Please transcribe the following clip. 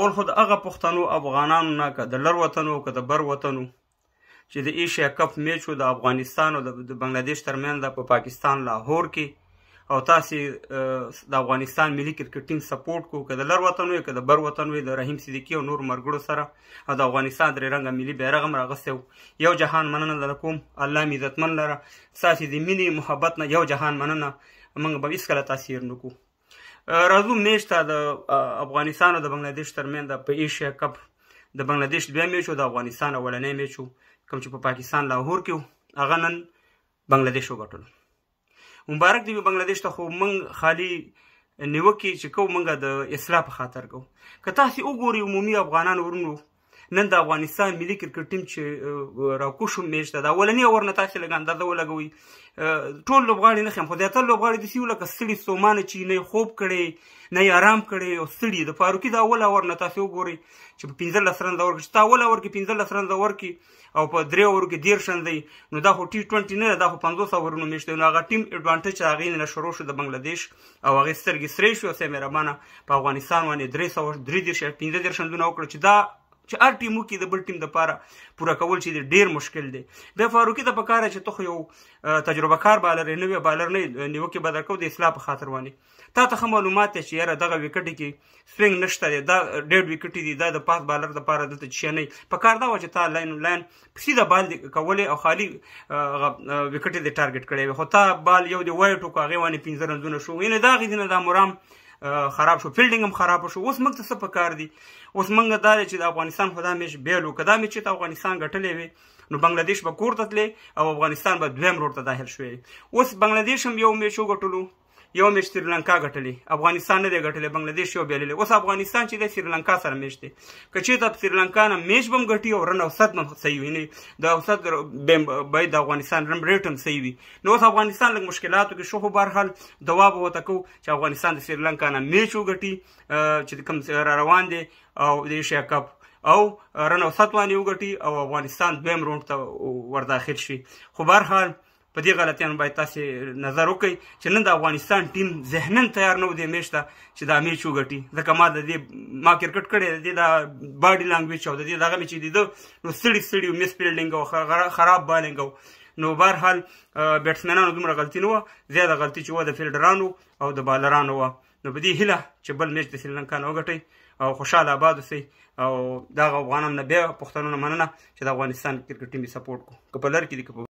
ټول خو د هغه پښتنو افغانانو نه که د لر وطن او که د بر وطن و چې د ایشیا کپ میچ و د افغانستان او د بنګلادیش ترمنځ په پاکستان لاهور کې او تاسو د افغانستان ملي کرکټ ټیم سپورټ کو کده لر وطن وي کده بر وطن وي د رحیم صدیقي او نور مرګړو سره او د افغانستان درې رنګه ملي بیرغ هم راغسته یو جهان مننه در کوم الله می عزتمن لره تاسو د مینې محبت نه یو جهان مننه موږ به هیڅ کله تاثیر نکو راځو میچ ته د افغانستان او د بنگلاديش ترمنځ په ایشیا کپ د بنگلاديش دوه میچ او د افغانستان اولنې میچ کوم چې په پاکستان لاهور کې هغه نن بنگلاديش وګټل مبارک دی بنگلاديش ته خو من خالی نیوکه چې کو منګه د اصلاح په خاطر کو که تاسو وګورئ عمومي افغانان ورونو نن د افغانستان ملي کرکټ ټیم چې راکوشو میچ ته دا ولنی اور نه تاسو لګان دا ولګوي ټول لوبغاړي نه خم خو دا ټول لوبغاړي د سیو لکه ستړي سومانه چې نه خوب کړي نه آرام کړي او ستړي د فاروقي دا ول اور نه تاسو ګوري چې په 15 لسرن دا ورګ چې تا ول اور کې 15 لسرن دا ورګي او په درې اوور کې دیر شن دی نو دا خو ټي 20 نه دا خو 50 اورونو میش دی نو هغه ټیم اډوانټیج هغه نه شروع شو د بنگلاديش او هغه سترګې سرې شو سه مهربانه په افغانستان باندې درې سو درې دیر شن 15 دیر شندونه وکړه چې دا چې ار ټیمو کې د بل ټیم د پاره پوره کول چې ډیر مشکل دی د فاروقي ته پکاره چې ته یو تجربه کار بالر نه وي بالر نه نیوکه بدر کو د اصلاح په خاطر وانی تا ته خه معلومات چې یاره دغه وکټ کې سوینګ نشته دی دا ډېډ وکټ دی دا د پاس بالر د پاره دلته چې نه په کار دا و چې تا لاین لاین سیده بال دی کولې او خالی وکټ دی ټارګټ کړی خو تا بال یو دی وای ټوکا غي وانی 15 رنونه شو ینه دا غي دینه دا مرام خراب شو فیلډینګ هم خراب شو اوس موږ ته څه پکار دي اوس موږ دا چې د افغانستان خدا مې بیل وکړه دا مې چې ته افغانستان ګټلې وي نو بنگلاديش به کور ته تللی او افغانستان به دویم روډ ته داخل شوی اوس بنگلاديش هم یو میچ وګټلو یو میچ سریلانکا ګټلی افغانستان نه دی ګټلی بنگلاديش یو بایللی اوس افغانستان چې دی سریلانکا سره میچ دی که چېرته په سریلانکا نه میچ به هم ګټي او رن اوسط به هم صحیح وي د اوسط باید د افغانستان رن ریټ هم صحیح وي نو اوس افغانستان لږ مشکلاتو کې شو خو به هرحال دوا به ورته کوو چې افغانستان د سریلانکا نه میچ وګټي چې کوم را روان دی او د ایشیا کپ او رن اوسط باندې وګټي او افغانستان دویم راوند ته ورداخل شي خو به هرحال په دې غلطیانو باید تاسو نظر وکړئ چې نن د افغانستان ټیم ذهناً تیار نه و دې میچ ته چې دا میچ وګټي ځکه ما د دې ما کرکټ کړی د دې دا باډي لانګویج او د دې دغه مې چې لیده نو ستړي ستړي مس فیلډینګ او خراب بالینګ او نو بهرحال بیټسمنانو دومره غلطي نه وه زیاده غلطي چې وه د فیلډرانو او د بالرانو وه نو په دې هیله چې بل میچ د سریلانکا نه وګټئ او خوشحاله آباد اوسئ او دغه افغانان نه بیا پښتنو نه مننه چې د افغانستان کرکټ ټیم سپورټ کو که په لر کې دي که